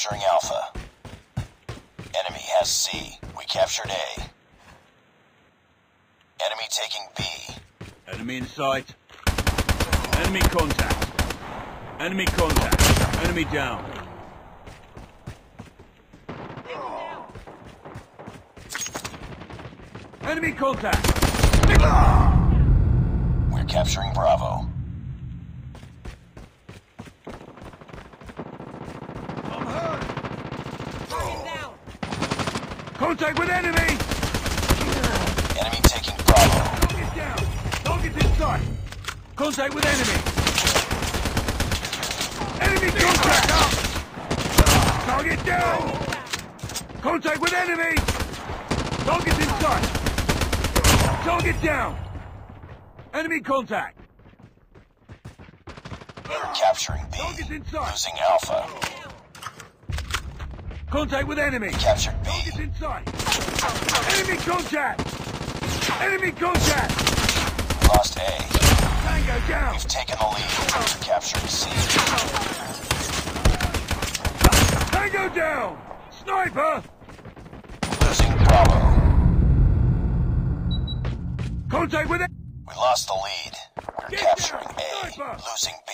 capturing Alpha. Enemy has C. We captured A. Enemy taking B. Enemy in sight. Enemy contact. Enemy contact. Enemy down. Enemy contact. We're capturing Bravo. Contact with enemy. Enemy taking Bravo. Target down. Target in sight. Contact with enemy. Enemy contact. up! Target down. Contact with enemy. Target in sight. Target down. Enemy contact. Capturing B. Target in sight. Losing Alpha. Contact with enemy. Captured B. Target in sight. Enemy contact. Enemy contact. Lost A. Tango down. We've taken the lead. We're C. Tango down. Sniper. Losing Bravo. Contact with. We lost the lead. We're Get capturing down, A. sniper. Losing B.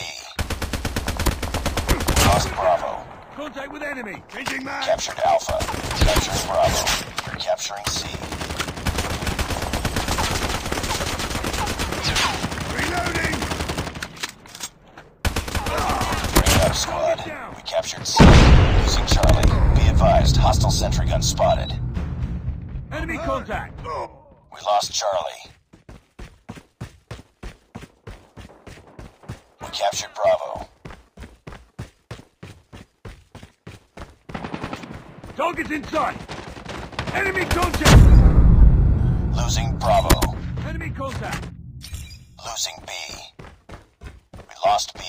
We lost Bravo. Contact with enemy. Changing man. Captured Alpha. Capturing Bravo. We're capturing C. Reloading. Bring up, squad. We captured C. Losing Charlie. Be advised, hostile sentry gun spotted. Enemy contact. We lost Charlie. We captured Bravo. Target in sight. Enemy contact. Losing Bravo. Enemy contact. Losing B. We lost B.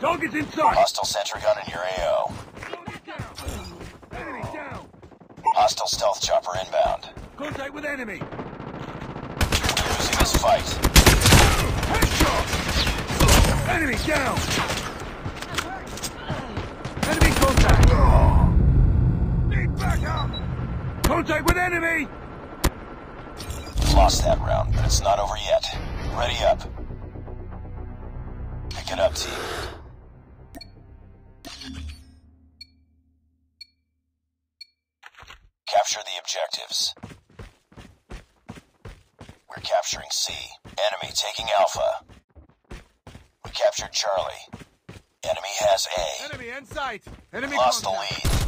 Target in sight. Hostile sentry gun in your AO. Down. Enemy down. Hostile stealth chopper inbound. Contact with enemy. We're losing this fight. Headshot. Enemy down. Enemy contact. Need backup. Contact with enemy. Lost that round, but it's not over yet. Ready up. Pick it up, team. Capture the objectives. We're capturing C. Enemy taking Alpha. We captured Charlie. Enemy has A. Enemy in sight. Enemy Lost the lead.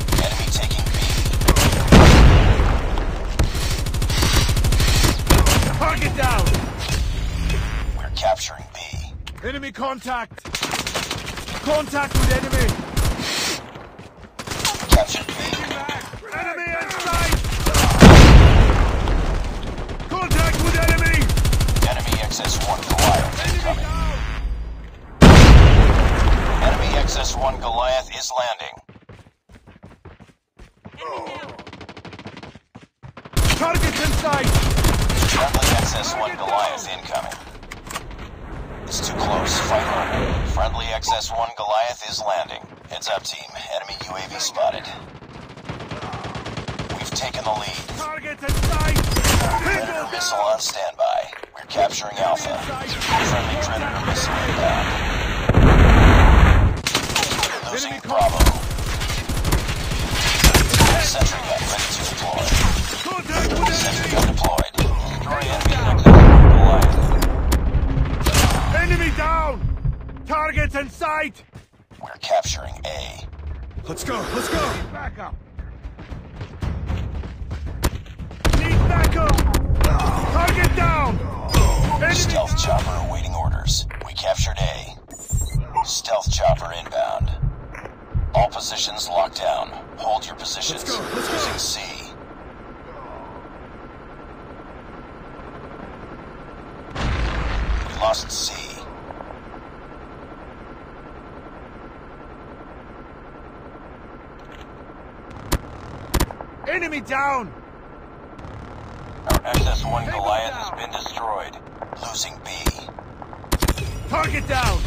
Enemy contact. Contact with enemy. Enemy in. Contact with enemy. Enemy XS-1 Goliath incoming. Enemy XS-1 Goliath is landing. Target in sight. Friendly XS-1 Goliath incoming. It's too close. Fight harder. Friendly XS-1 Goliath is landing. Heads up, team. Enemy UAV spotted. We've taken the lead. Target in sight. Predator missile on standby. We're capturing Alpha. Friendly Predator missile inbound. Losing Bravo. Sentry gun ready to deploy. In sight. We're capturing A. Let's go. Let's go. Back up. Need backup. Target down. Enemy Stealth down. chopper awaiting orders. We captured A. Stealth chopper inbound. All positions locked down. Hold your positions. Let's go, let's go. Using C. We lost C. Enemy down! XS-1 Goliath has been destroyed. Losing B. Target down!